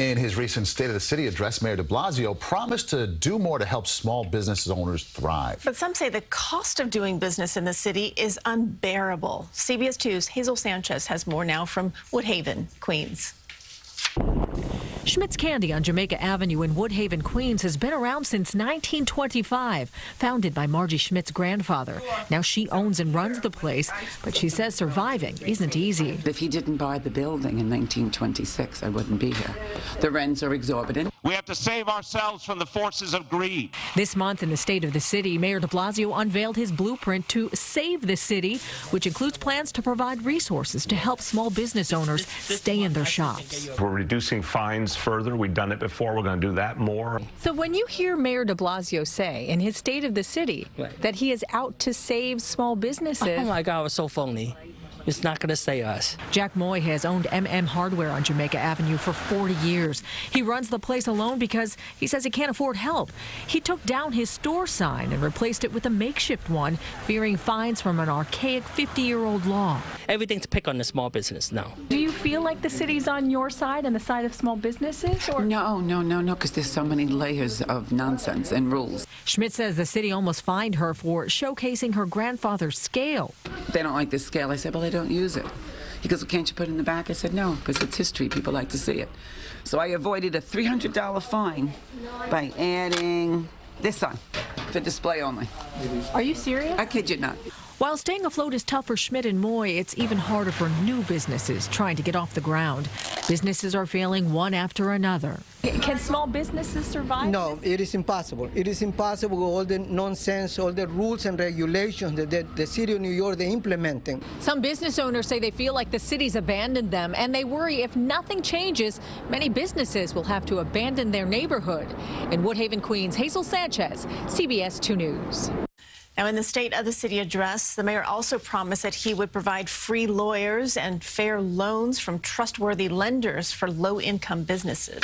In his recent State of the City address, Mayor de Blasio promised to do more to help small business owners thrive. But some say the cost of doing business in the city is unbearable. CBS 2's Hazel Sanchez has more now from Woodhaven, Queens. Schmidt's Candy on Jamaica Avenue in Woodhaven, Queens has been around since 1925, founded by Margie Schmidt's grandfather. Now she owns and runs the place, but she says surviving isn't easy. If he didn't buy the building in 1926, I wouldn't be here. The rents are exorbitant. We have to save ourselves from the forces of greed. This month in the state of the city, Mayor de Blasio unveiled his blueprint to save the city, which includes plans to provide resources to help small business owners stay in their shops. We're reducing fines further. We've done it before. We're going to do that more. So when you hear Mayor de Blasio say in his State of the City that he is out to save small businesses, Oh my God, it was so phony. It's not going to say us. Jack Moy has owned MM Hardware on Jamaica Avenue for 40 years. He runs the place alone because he says he can't afford help. He took down his store sign and replaced it with a makeshift one, fearing fines from an archaic 50 year old law. Everything's pick on the small business now. do you feel like the city's on your side and the side of small businesses? Or No, no, no, no, because there's so many layers of nonsense and rules. Schmidt says the city almost fined her for showcasing her grandfather's scale. They don't like this scale. I said, well, they don't use it. He goes, well, can't you put it in the back? I said, no, because it's history. People like to see it. So I avoided a $300 fine by adding this on for display only. are you serious? I kid you not. While staying afloat is tough for Schmidt and Moy, it's even harder for new businesses trying to get off the ground. Businesses are failing one after another. Can small businesses survive? No, it is impossible. It is impossible with all the nonsense, all the rules and regulations that the, the city of New York they're implementing. Some business owners say they feel like the city's abandoned them, and they worry if nothing changes, many businesses will have to abandon their neighborhood. In Woodhaven, Queens, Hazel Sanchez, CBS 2 News. Now, in the State of the City address, the mayor also promised that he would provide free lawyers and fair loans from trustworthy lenders for low income businesses.